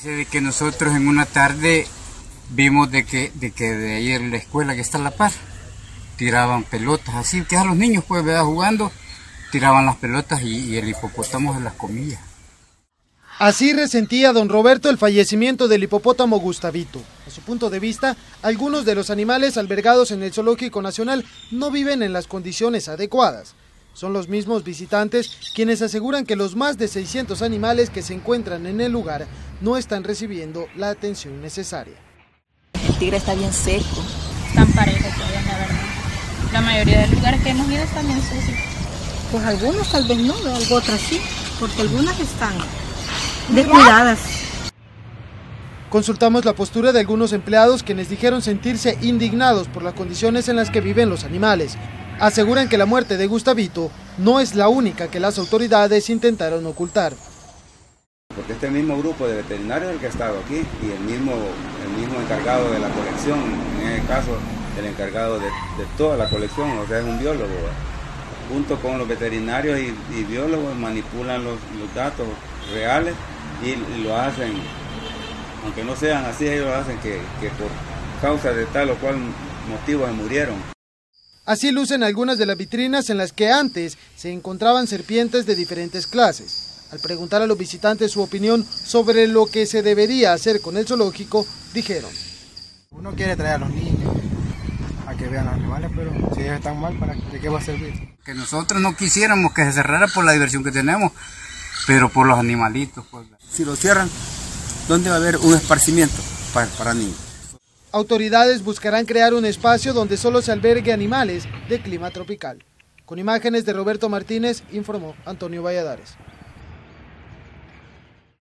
De que nosotros en una tarde vimos de que de, que de ahí en la escuela que está a la par, tiraban pelotas, así que a los niños pues ¿verdad? jugando, tiraban las pelotas y, y el hipopótamo se las comía. Así resentía don Roberto el fallecimiento del hipopótamo Gustavito. A su punto de vista, algunos de los animales albergados en el Zoológico Nacional no viven en las condiciones adecuadas. Son los mismos visitantes quienes aseguran que los más de 600 animales que se encuentran en el lugar no están recibiendo la atención necesaria. El tigre está bien seco. Están parejos todavía, la verdad. La mayoría de lugares que hemos ido están bien sucios. Pues algunos tal vez no, algo otras sí, porque algunas están descuidadas. Consultamos la postura de algunos empleados quienes dijeron sentirse indignados por las condiciones en las que viven los animales. Aseguran que la muerte de Gustavito no es la única que las autoridades intentaron ocultar. Porque este mismo grupo de veterinarios es que ha estado aquí y el mismo, el mismo encargado de la colección, en este caso el encargado de, de toda la colección, o sea, es un biólogo. Junto con los veterinarios y, biólogos manipulan los, datos reales y lo hacen, aunque no sean así, ellos hacen que, que por causa de tal o cual motivo se murieron. Así lucen algunas de las vitrinas en las que antes se encontraban serpientes de diferentes clases. Al preguntar a los visitantes su opinión sobre lo que se debería hacer con el zoológico, dijeron. Uno quiere traer a los niños a que vean los animales, pero si ellos están mal, ¿para ¿de qué va a servir? Que nosotros no quisiéramos que se cerrara por la diversión que tenemos, pero por los animalitos. Pues. Si lo cierran, ¿dónde va a haber un esparcimiento para, para niños? Autoridades buscarán crear un espacio donde solo se albergue animales de clima tropical. Con imágenes de Roberto Martínez, informó Antonio Valladares.